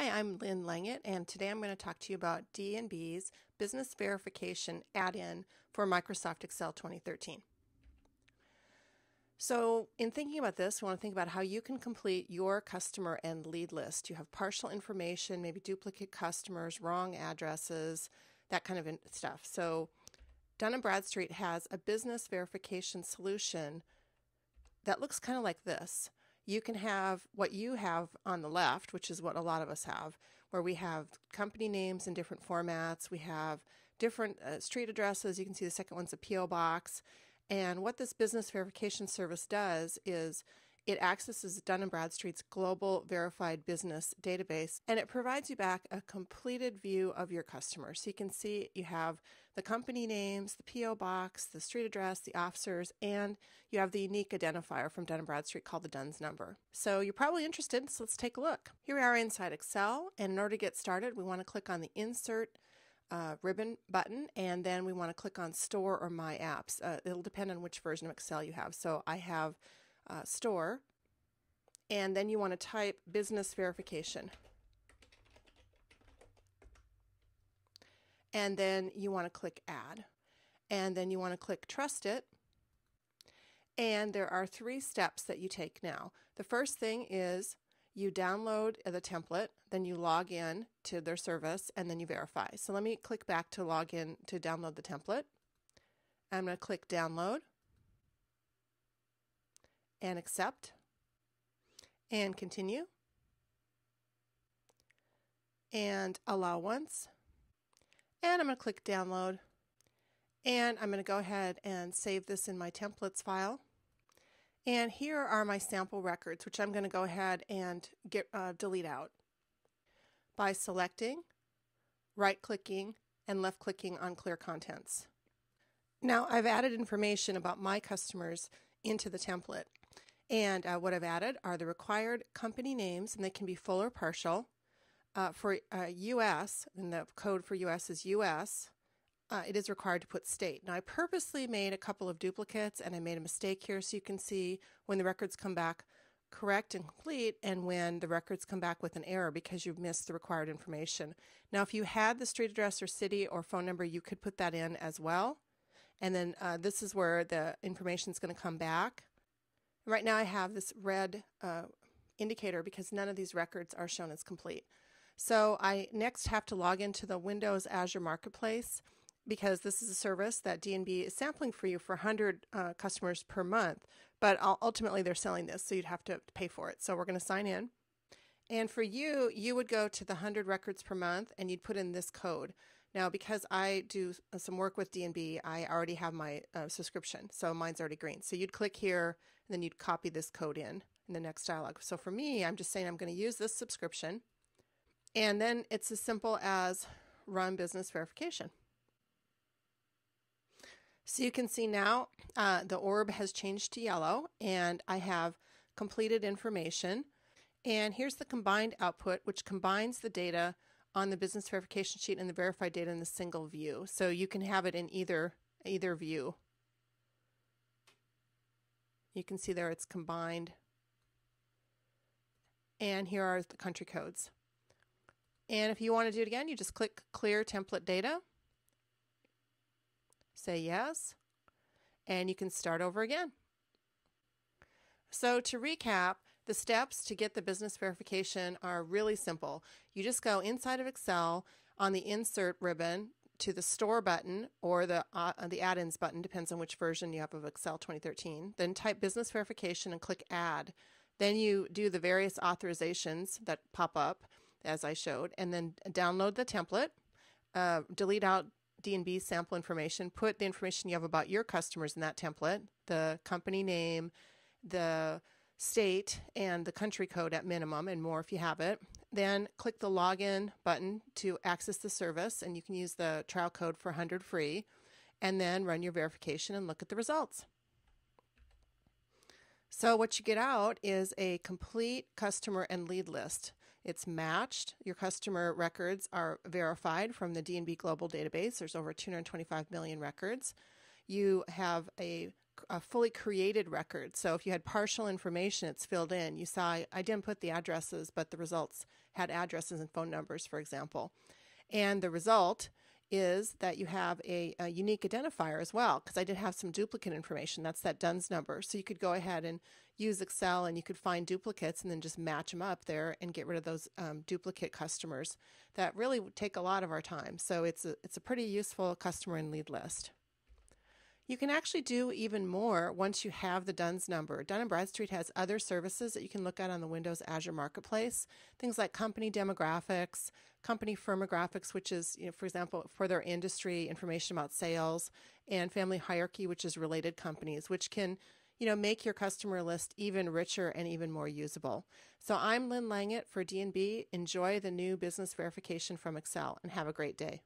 Hi, I'm Lynn Langit, and today I'm going to talk to you about D&B's Business Verification add-in for Microsoft Excel 2013. So in thinking about this, we want to think about how you can complete your customer and lead list. You have partial information, maybe duplicate customers, wrong addresses, that kind of stuff. So Dun & Bradstreet has a business verification solution that looks kind of like this you can have what you have on the left, which is what a lot of us have, where we have company names in different formats. We have different uh, street addresses. You can see the second one's a P.O. box. And what this business verification service does is it accesses Dun & Bradstreet's global verified business database and it provides you back a completed view of your customer. So you can see you have the company names, the PO box, the street address, the officers, and you have the unique identifier from Dun & Bradstreet called the DUNS number. So you're probably interested, so let's take a look. Here we are inside Excel, and in order to get started, we want to click on the Insert uh, ribbon button and then we want to click on store or my apps. Uh, it'll depend on which version of Excel you have. So I have uh, store, and then you want to type business verification. And then you want to click add. And then you want to click trust it. And there are three steps that you take now. The first thing is you download the template, then you log in to their service, and then you verify. So let me click back to log in to download the template. I'm going to click download and accept and continue and allow once and I'm going to click download and I'm going to go ahead and save this in my templates file and here are my sample records which I'm going to go ahead and get uh, delete out by selecting right clicking and left clicking on clear contents. Now I've added information about my customers into the template and uh, what I've added are the required company names, and they can be full or partial. Uh, for uh, US, and the code for US is US, uh, it is required to put state. Now, I purposely made a couple of duplicates and I made a mistake here so you can see when the records come back correct and complete and when the records come back with an error because you've missed the required information. Now, if you had the street address or city or phone number, you could put that in as well. And then uh, this is where the information is going to come back. Right now I have this red uh, indicator because none of these records are shown as complete. So I next have to log into the Windows Azure Marketplace because this is a service that D&B is sampling for you for 100 uh, customers per month, but ultimately they're selling this, so you'd have to pay for it. So we're going to sign in. And for you, you would go to the 100 records per month and you'd put in this code. Now, because I do some work with D&B, I already have my uh, subscription, so mine's already green. So you'd click here, and then you'd copy this code in in the next dialog. So for me, I'm just saying I'm going to use this subscription, and then it's as simple as run business verification. So you can see now uh, the orb has changed to yellow, and I have completed information. And here's the combined output, which combines the data on the business verification sheet and the verified data in the single view. So you can have it in either either view. You can see there it's combined. And here are the country codes. And if you want to do it again, you just click Clear Template Data. Say yes. And you can start over again. So to recap, the steps to get the business verification are really simple. You just go inside of Excel on the Insert ribbon to the Store button or the uh, the Add-ins button, depends on which version you have of Excel 2013. Then type Business Verification and click Add. Then you do the various authorizations that pop up, as I showed, and then download the template, uh, delete out D&B sample information, put the information you have about your customers in that template, the company name, the state and the country code at minimum and more if you have it. Then click the login button to access the service and you can use the trial code for 100 free and then run your verification and look at the results. So what you get out is a complete customer and lead list. It's matched. Your customer records are verified from the D&B Global database. There's over 225 million records. You have a a fully created record. So if you had partial information, it's filled in. You saw I, I didn't put the addresses, but the results had addresses and phone numbers, for example. And the result is that you have a, a unique identifier as well, because I did have some duplicate information. That's that DUNS number. So you could go ahead and use Excel and you could find duplicates and then just match them up there and get rid of those um, duplicate customers that really take a lot of our time. So it's a, it's a pretty useful customer and lead list. You can actually do even more once you have the DUNS number. Dun & Bradstreet has other services that you can look at on the Windows Azure Marketplace, things like company demographics, company firmographics, which is, you know, for example, for their industry, information about sales, and family hierarchy, which is related companies, which can you know, make your customer list even richer and even more usable. So I'm Lynn Langit for D&B. Enjoy the new business verification from Excel and have a great day.